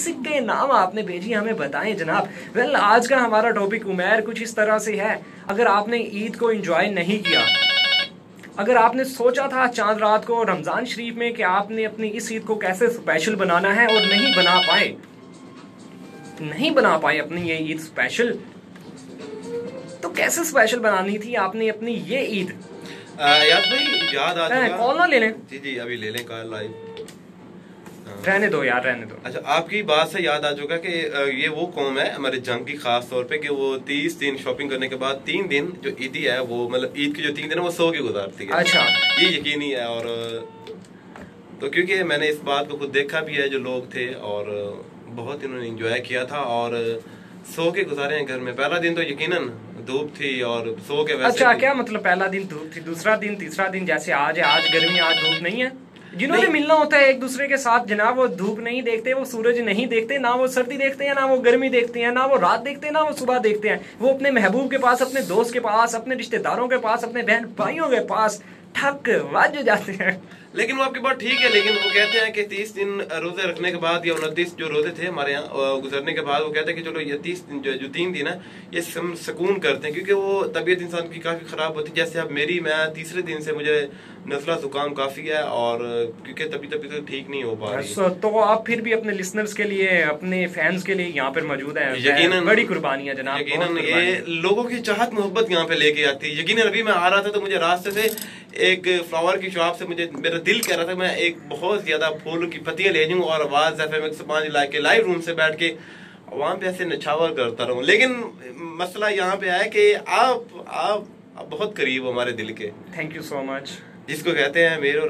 کسی کے نام آپ نے بھیجی ہمیں بتائیں جناب۔ ویل آج کا ہمارا ٹاپک عمیر کچھ اس طرح سے ہے۔ اگر آپ نے عید کو انجوائے نہیں کیا اگر آپ نے سوچا تھا چاند رات کو رمضان شریف میں کہ آپ نے اپنی اس عید کو کیسے اسپیشل بنانا ہے اور نہیں بنا پائے نہیں بنا پائے اپنی یہ عید اسپیشل تو کیسے اسپیشل بنانی تھی آپ نے اپنی یہ عید؟ یاد بھائی یاد آ کال نہ لے لیں۔ جی جی ابھی لے لیں کال لائیو رہنے دو یار رہنے دو۔ اچھا آپ کی بات سے یاد آ چکا کہ یہ وہ قوم ہے ہمارے جنگ کی خاص طور پہ کہ وہ تیس دن شاپنگ کرنے کے بعد تین دن جو عیدی ہے وہ مطلب عید کی جو تین دن ہے وہ سو کے گزارتی ہے۔ اچھا۔ یہ یقینی ہے اور تو کیونکہ میں نے اس بات کو خود دیکھا بھی ہے جو لوگ تھے اور بہت انہوں نے انجوائے کیا تھا اور سو کے گزارے ہیں گھر میں۔ پہلا دن تو یقیناً دھوپ تھی اور سو کے ویسے اچھا کیا مطلب پہلا دن دھوپ تھی دوسرا دن تیسرا دن جیسے آج ہے آج گرمی آج دھوپ نہیں ہے؟ جنہوں نے ملنا ہوتا ہے ایک دوسرے کے ساتھ جناب وہ دھوپ نہیں دیکھتے وہ سورج نہیں دیکھتے نہ وہ سردی دیکھتے ہیں نہ وہ گرمی دیکھتے ہیں نہ وہ رات دیکھتے ہیں نہ وہ صبح دیکھتے ہیں۔ وہ اپنے محبوب کے پاس اپنے دوست کے پاس اپنے رشتہ داروں کے پاس اپنے بہن بھائیوں کے پاس ٹھک وج جاتے ہیں۔ لیکن وہ آپ کی بات ٹھیک ہے لیکن وہ کہتے ہیں کہ تیس دن روزے رکھنے کے بعد یا انتیس جو روزے تھے ہمارے یہاں گزرنے کے بعد وہ کہتے ہیں کہ چلو یہ تیس دن جو تین دن ہے یہ ہم سکون کرتے ہیں کیونکہ وہ طبیعت انسان کی کافی خراب ہوتی ہے۔ جیسے اب میری میں تیسرے دن سے مجھے نزلہ زکام کافی ہے اور کیونکہ تبھی تبھی تو ٹھیک نہیں ہو پا رہی تو آپ پھر بھی اپنے لسنرز کے لیے اپنے فینز کے لیے یہاں پر موجود ہیں۔ یقیناً بڑی قربانی ہے جناب یقیناً یہ لوگوں کی چاہت محبت یہاں پہ لے کے آتی ہے۔ یقیناً ابھی میں آ رہا تھا تو مجھے راستے سے ایک فلاور کی شاپ سے مجھے میرا دل کہہ رہا تھا میں ایک بہت زیادہ پھول کی پتیاں لے جاؤں اور آواز ایف ایم ایکس پانچ لا کے لائیو روم سے بیٹھ کے وہاں پہ ایسے نچھاور کرتا رہوں۔ لیکن مسئلہ یہاں پہ آیا کہ آپ آپ بہت قریب ہمارے دل کے۔ تھینک یو سو مچ جس کو کہتے ہیں میرے